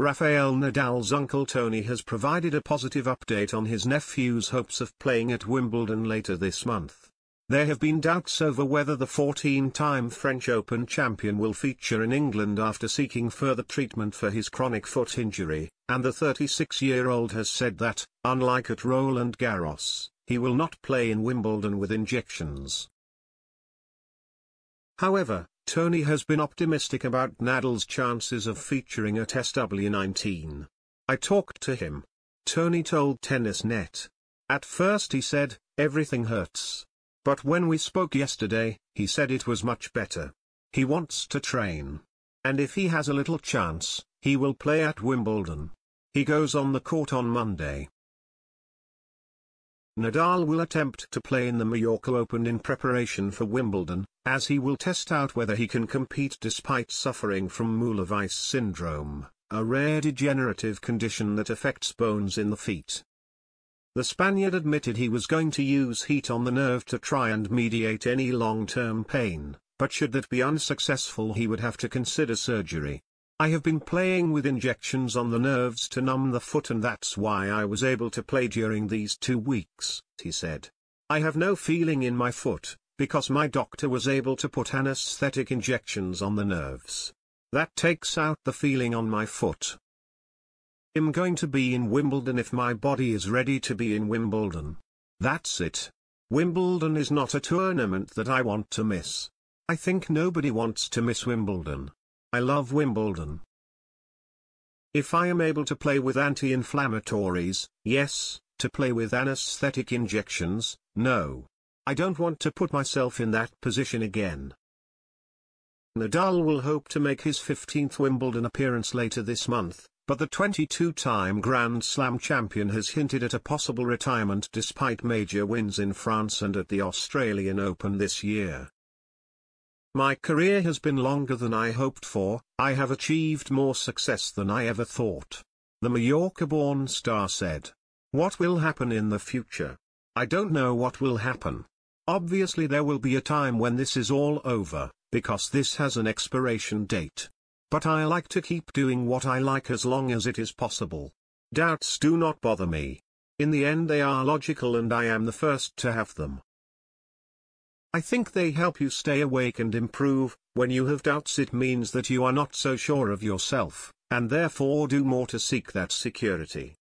Rafael Nadal's uncle Toni has provided a positive update on his nephew's hopes of playing at Wimbledon later this month. There have been doubts over whether the 14-time French Open champion will feature in England after seeking further treatment for his chronic foot injury, and the 36-year-old has said that, unlike at Roland Garros, he will not play in Wimbledon with injections. However, Toni has been optimistic about Nadal's chances of featuring at SW19. I talked to him. Toni told Tennisnet. At first he said, everything hurts. But when we spoke yesterday, he said it was much better. He wants to train. And if he has a little chance, he will play at Wimbledon. He goes on the court on Monday. Nadal will attempt to play in the Mallorca Open in preparation for Wimbledon, as he will test out whether he can compete despite suffering from Müller-Weiss syndrome, a rare degenerative condition that affects bones in the feet. The Spaniard admitted he was going to use heat on the nerve to try and mediate any long-term pain, but should that be unsuccessful he would have to consider surgery. I have been playing with injections on the nerves to numb the foot and that's why I was able to play during these two weeks, he said. I have no feeling in my foot, because my doctor was able to put anesthetic injections on the nerves. That takes out the feeling on my foot. I'm going to be in Wimbledon if my body is ready to be in Wimbledon. That's it. Wimbledon is not a tournament that I want to miss. I think nobody wants to miss Wimbledon. I love Wimbledon. If I am able to play with anti-inflammatories, yes, to play with anesthetic injections, no. I don't want to put myself in that position again. Nadal will hope to make his 15th Wimbledon appearance later this month, but the 22-time Grand Slam champion has hinted at a possible retirement despite major wins in France and at the Australian Open this year. My career has been longer than I hoped for, I have achieved more success than I ever thought. The Mallorca-born star said. What will happen in the future? I don't know what will happen. Obviously there will be a time when this is all over, because this has an expiration date. But I like to keep doing what I like as long as it is possible. Doubts do not bother me. In the end they are logical and I am the first to have them. I think they help you stay awake and improve, when you have doubts it means that you are not so sure of yourself, and therefore do more to seek that security.